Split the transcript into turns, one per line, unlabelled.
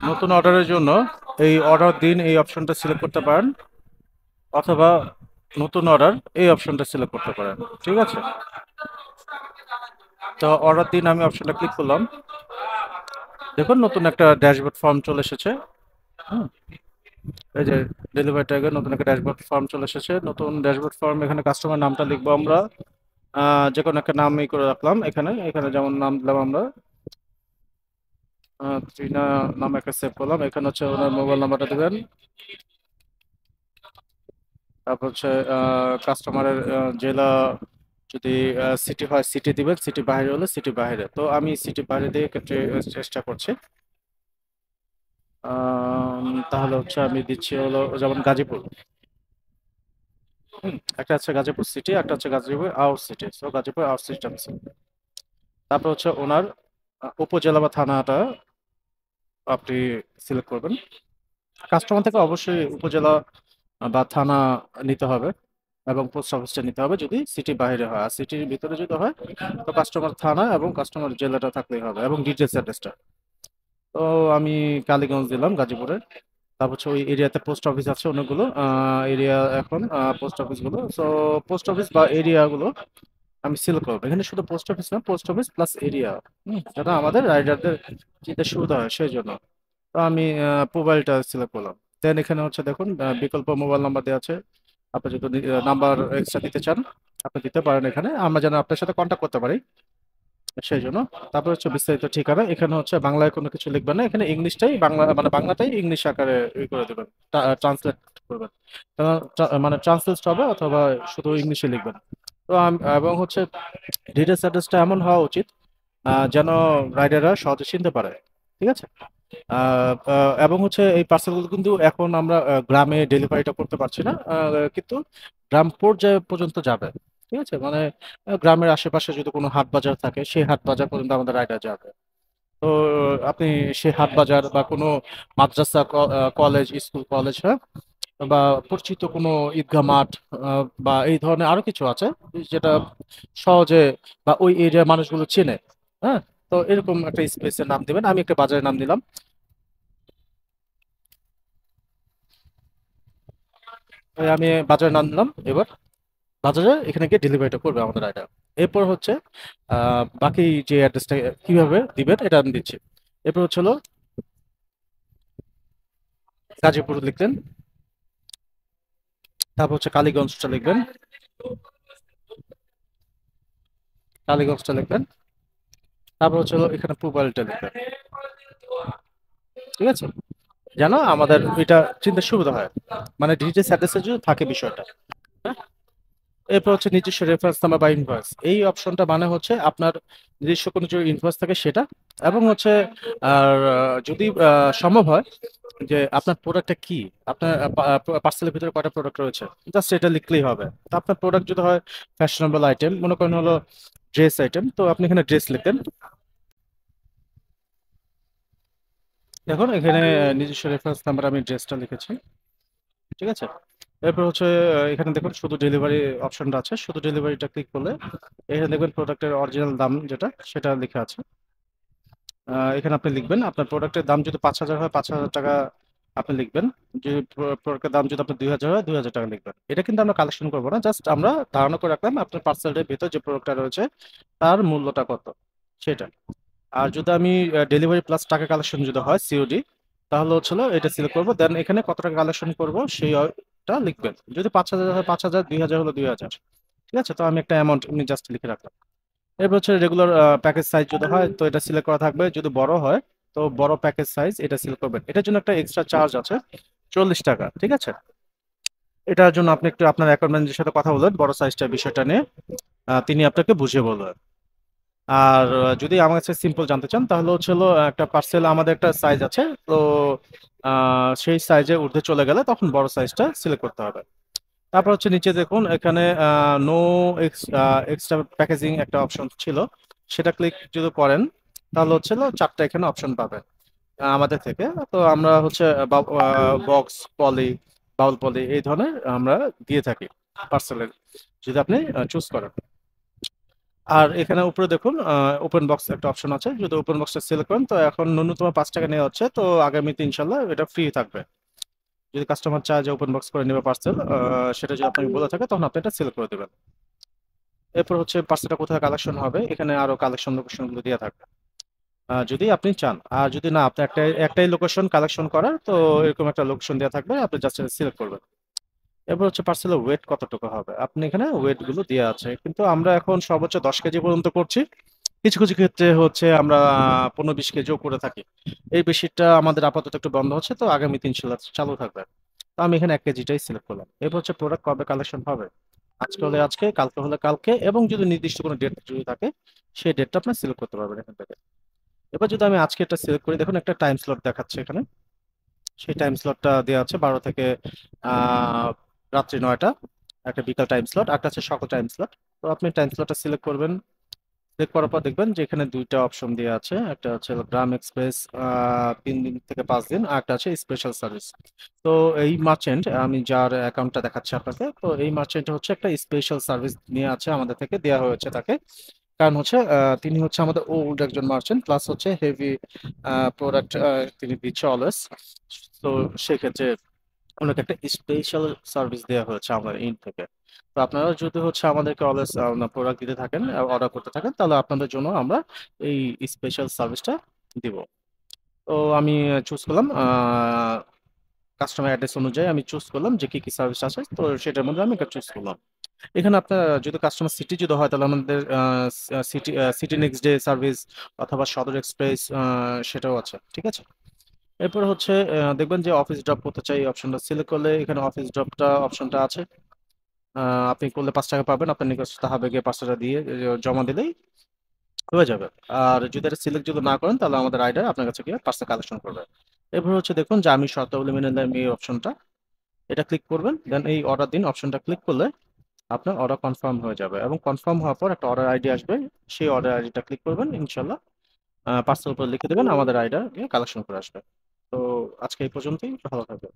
নতুন অর্ডারের জন্য এই অর্ডার দিন এই অপশনটা সিলেক্ট করতে পারেন, অথবা নতুন অর্ডার এই অপশনটা সিলেক্ট করতে পারেন, ঠিক আছে? তো অর্ডার দিন আমি অপশনটা ক্লিক করলাম। দেখুন নতুন একটা ড্যাশবোর্ড ফর্ম চলে এসেছে। এই যে ডেলিভারি ট্যাগে নতুন একটা ড্যাশবোর্ড ফর্ম চলে এসেছে। নতুন ড্যাশবোর্ড ফর্ম এখানে কাস্টমার নামটা লিখব আমরা। যে কোনো একটা নামই করে রাখলাম এখানে। এখানে যেমন নাম দিলাম আমরা। ত্রিনা নাম একটা সেভ করলাম। এখানে হচ্ছে ওনার মোবাইল নাম্বারটা দেবেন। তারপর হচ্ছে কাস্টমারের জেলা যদি সিটি হয় সিটি দিবেন। সিটি বাইরে হলে সিটি বাইরে। তো আমি সিটি বাইরে দিয়ে চেষ্টা করছি। তাহলে হচ্ছে আমি দিচ্ছি হলো যেমন গাজীপুর। একটা আছে গাজীপুর সিটি একটা হচ্ছে Gazipur out city so Gazipur out city. তারপর হচ্ছে ওনার উপজেলা বা থানাটা আপনি সিলেক্ট করবেন। কাস্টমার থেকে অবশ্যই উপজেলা বা থানা নিতে হবে এবং পোস্ট অফিসটা নিতে হবে যদি সিটি বাইরে হয়। আর সিটির ভিতরে যদি হয়, তো কাস্টমার থানা এবং কাস্টমার জেলাটা থাকলেই হবে এবং ডিটেলস অ্যাড্রেসটা তো আমি কালীগঞ্জ দিলাম গাজীপুরের তারপর হচ্ছে ওই এরিয়াতে পোস্ট অফিস আছে অনেকগুলো। এরিয়া এখন পোস্ট অফিসগুলো সো পোস্ট অফিস বা এরিয়াগুলো আমি সিলেক্ট করব। এখানে শুধু পোস্ট অফিস না পোস্ট অফিস প্লাস এরিয়া যেটা আমাদের রাইডারদের যেতে সুবিধা হয়, সেই জন্য। তো আমি মোবাইলটা সিলেক্ট করলাম। দেন এখানে হচ্ছে দেখুন বিকল্প মোবাইল নাম্বার দেওয়া আছে। আপনি যদি নাম্বার এক্সট্রা দিতে চান, আপনি দিতে পারেন এখানে। আমরা যেন আপনার সাথে কন্ট্যাক্ট করতে পারি। সেই জন্য। তারপর হচ্ছে বিস্তারিত ঠিকানা। এখানে হচ্ছে বাংলায় কোনো কিছু লিখবেন না। এখানে ইংলিশটাই বাংলা মানে বাংলাটাই ইংলিশ আকারে ই করে দেবেন। ট্রান্সলেট করবেন। মানে ট্রান্সলেট হবে অথবা শুধু ইংলিশে লিখবেন। তো এবং হচ্ছে ডিটেলস অ্যাড্রেসটা এমন হওয়া উচিত যেন রাইডাররা সহজে চিনতে পারে, ঠিক আছে? এবং হচ্ছে এই পার্সেলগুলো কিন্তু এখন আমরা গ্রামে ডেলিভারিটা করতে পারছি না কিন্তু গ্রাম পর্যায়ে পর্যন্ত যাবে, ঠিক আছে? মানে গ্রামের আশেপাশে যদি কোনো হাট বাজার থাকে, সেই হাট বাজার পর্যন্ত আমাদের রাইডার যাবে। তো, আপনি সেই হাট বাজার বা কোনো মাদ্রাসা কলেজ স্কুল কলেজ হ্যাঁ? বা পরিচিত কোনো ঈদগাহ মাঠ বা এই ধরনের আরও কিছু আছে যেটা সহজে বা ওই এরিয়ার মানুষগুলো চেনে হ্যাঁ? তো এরকম একটা স্পেসের নাম দিবেন, আমি একটা বাজারের নাম দিলাম। আমি বাজারের নাম দিলাম, এবার বাজারে এখানে গিয়ে ডেলিভারিটা করবে আমাদের রাইডার এরপর হচ্ছে বাকি যে অ্যাড্রেসটা কীভাবে দিবেন, এটা আমি দিচ্ছি। এরপর হচ্ছে হলো গাজীপুর লিখলেন তারপর হচ্ছে কালীগঞ্জটা লিখবেন। কালীগঞ্জটা লিখবেন। তারপর হচ্ছে এখানে পুবালিটা লিখবেন। ঠিক আছে? যেন আমাদের এটা চিন্তা সুবিধা হয়। মানে ডিটেলস অ্যাড্রেসে যদি থাকে বিষয়টা। হ্যাঁ? এরপর হচ্ছে নিজস্ব রেফারেন্স নাম্বার বা ইনভয়েস এই অপশনটা মানে হচ্ছে আপনার নিজস্ব কোনো যে ইনভয়েস থাকে সেটা এবং হচ্ছে, আর যদি সম্ভব হয় যে আপনার প্রোডাক্টটা কি? আপনার পার্সেলের ভিতরে কয়টা প্রোডাক্ট রয়েছে? জাস্ট এটা লিখলেই হবে। তো আপনার প্রোডাক্ট যদি হয় ফ্যাশনেবল আইটেম মনে করেন হলো ড্রেস আইটেম তো আপনি এখানে ড্রেস লিখতেন দেখুন, এখানে নিজস্ব রেফারেন্স নাম্বার আমি ড্রেসটা লিখেছি। ঠিক আছে? এরপর হচ্ছে এখানে দেখুন শুধু ডেলিভারি অপশনটা আছে। শুধু ডেলিভারিটা ক্লিক করলে এখানে দেখবেন প্রোডাক্টের অরিজিনাল দাম যেটা, সেটা লেখা আছে। এখানে আপনি লিখবেন, আপনার প্রোডাক্টের দাম যদি পাঁচ হাজার হয়, পাঁচ হাজার টাকা আপনি লিখবেন। যদি প্রোডাক্টের দাম যদি আপনার দুই হাজার হয়, দুই হাজার টাকা লিখবেন। এটা কিন্তু আমরা কালেকশন করব না জাস্ট আমরা ধারণা করে রাখলাম আপনার পার্সেলের ভিতর যে প্রোডাক্টটা রয়েছে, তার মূল্যটা কত? সেটা। আর যদি আমি ডেলিভারি প্লাস টাকা কালেকশন যদি হয় সিওডি তাহলে হচ্ছিল এটা সিলেক্ট করব। দেন এখানে কত টাকা কালেকশন করব সেইটা লিখবেন। যদি পাঁচ হাজার হয়, পাঁচ হাজার, দুই হাজার হলো দুই হাজার। ঠিক আছে? তো আমি একটা অ্যামাউন্ট এমনি জাস্ট লিখে রাখলাম। এরপর হচ্ছে রেগুলার প্যাকেজ সাইজ যদি হয়, তো এটা সিলেক্ট করা থাকবে। যদি বড় হয়, তো বড় প্যাকেজ সাইজ এটা সিলেক্ট করবেন। এটার জন্য একটা এক্সট্রা চার্জ আছে, চল্লিশ টাকা, ঠিক আছে? এটার জন্য আপনি একটু আপনার অ্যাকাউন্ট ম্যানেজারের সাথে কথা বলবেন, বড় সাইজটার বিষয়টা নিয়ে। তিনি আপনাকে বুঝিয়ে বলবেন। আর যদি আমার কাছে সিম্পল জানতে চান, তাহলে হচ্ছে একটা পার্সেল আমাদের একটা সাইজ আছে। তো সেই সাইজে ঊর্ধ্বে চলে গেলে তখন বড় সাইজটা সিলেক্ট করতে হবে। তারপর হচ্ছে নিচে দেখুন, এখানে নো এক্সট্রা প্যাকেজিং একটা অপশন ছিল। সেটা ক্লিক যদি করেন, তাহলে হচ্ছে চারটা এখানে অপশন পাবেন আমাদের থেকে। তো আমরা হচ্ছে বক্স পলি বাউল পলি এই ধরনের আমরা দিয়ে থাকি পার্সেলের যদি আপনি চুজ করেন। আর এখানে উপরে দেখুন ওপেন বক্স একটা অপশন আছে। যদি ওপেন বক্সটা সিলেক্ট করেন, তো এখন ন্যূনতম পাঁচ টাকা নেওয়া হচ্ছে। তো আগামীতে ইনশাল্লাহ এটা ফ্রি থাকবে। যদি কাস্টমার চায় যে ওপেন বক্স করে নেবে পার্সেল সেটা যদি আপনাকে বলে থাকে, তখন আপনি এটা সেল করে দেবেন। এরপর হচ্ছে পার্সেলটা কোথায় কালেকশন হবে, এখানে আরও কালেকশন লোকেশনগুলো দেওয়া থাকবে। যদি আপনি চান, আর যদি না, আপনি একটা একটাই লোকেশন কালেকশন করার, তো এরকম একটা লোকেশন দেওয়া থাকবে, আপনি জাস্ট সিলেক্ট করবেন। এরপর হচ্ছে পার্সেলের ওয়েট কতটুকু হবে? আপনি এখানে ওয়েটগুলো দেওয়া আছে, কিন্তু আমরা এখন সর্বোচ্চ দশ কেজি পর্যন্ত করছি। কিছু কিছু ক্ষেত্রে হচ্ছে আমরা পনেরো, বিশ কেজিও করে থাকি। এই বেশিটা আমাদের আপাতত একটু বন্ধ হচ্ছে, তো আগামী তিন চালু থাকবে। তো আমি এখানে এক কেজিটাই সিলেক্ট করলাম। এরপর হচ্ছে প্রোডাক্ট কবে কালেকশন হবে? আজকে হলে আজকে, কালকে হলে কালকে, এবং যদি নির্দিষ্ট কোনো ডেট যদি থাকে, সেই ডেটটা আপনি সিলেক্ট করতে পারবেন এখান থেকে। এবার যদি আমি আজকে এটা সিলেক্ট করি, দেখুন একটা টাইম স্লট দেখাচ্ছে এখানে। সেই টাইম স্লটটা দেওয়া আছে বারো থেকে রাত্রি নয়টা। একটা বিকাল টাইম স্লট একটা আছে সকাল টাইম স্লট তো আপনি টাইম স্লটটা সিলেক্ট করবেন। সিলেক্ট করার পর দেখবেন যে এখানে দুইটা অপশন দেওয়া আছে। একটা হচ্ছে গ্রাম এক্সপ্রেস তিন দিন থেকে পাঁচ দিন, আর একটা আছে স্পেশাল সার্ভিস তো এই মার্চেন্ট আমি যার অ্যাকাউন্টটা দেখাচ্ছি আপনাকে, তো এই মার্চেন্ট হচ্ছে একটা স্পেশাল সার্ভিস নিয়ে আছে, আমাদের থেকে দেওয়া হয়েছে তাকে। কারণ হচ্ছে তিনি হচ্ছে আমাদের ওল্ড একজন মার্চেন্ট প্লাস হচ্ছে হেভি প্রোডাক্ট তিনি দিচ্ছে অলওয়েজ তো সেক্ষেত্রে ওনাকে একটা স্পেশাল সার্ভিস দেওয়া হয়েছে আমাদের ইন থেকে। তো আপনারা যদি হচ্ছে আমাদেরকে অলওয়েজ প্রোডাক্ট দিতে থাকেন অর্ডার করতে থাকেন, তাহলে আপনাদের জন্য আমরা এই স্পেশাল সার্ভিসটা দিব। তো আমি চুজ করলাম কাস্টমার অ্যাড্রেস অনুযায়ী আমি চুজ করলাম যে কি কি সার্ভিস আছে, তো সেটার মধ্যে আমি এটা চুজ করলাম। এখানে আপনার যদি কাস্টমার সিটি যদি হয়, তাহলে আমাদের city city next day service অথবা সদর এক্সপ্রেস সেটাও আছে, ঠিক আছে? এরপর হচ্ছে দেখবেন যে অফিস ড্রপ করতে চাই অপশনটা সিলেক্ট করলে এখানে অফিস ড্রপটা অপশনটা আছে। আপনি করলে পাঁচ টাকা পাবেন, আপনার নিকট হবে গিয়ে পাঁচ টাকা দিয়ে জমা দিলেই হয়ে যাবে। আর যদি এটা সিলেক্ট যদি না করেন, তাহলে আমাদের রাইডার আপনার কাছে গিয়ে পার্সেল কালেকশন করবে। এরপর হচ্ছে দেখুন যে আমি শর্তাবলী মেনে নিলাম এই অপশনটা এটা ক্লিক করবেন দেন এই অর্ডার দিন অপশনটা ক্লিক করলে আপনার অর্ডার কনফার্ম হয়ে যাবে। এবং কনফার্ম হওয়ার পর একটা অর্ডার আইডি আসবে, সেই অর্ডার আইডিটা ক্লিক করবেন ইনশাল্লাহ পার্সেল উপর লিখে দেবেন, আমাদের গিয়ে কালেকশন করে আসবে। আজকে এই পর্যন্তই ভালো থাকবে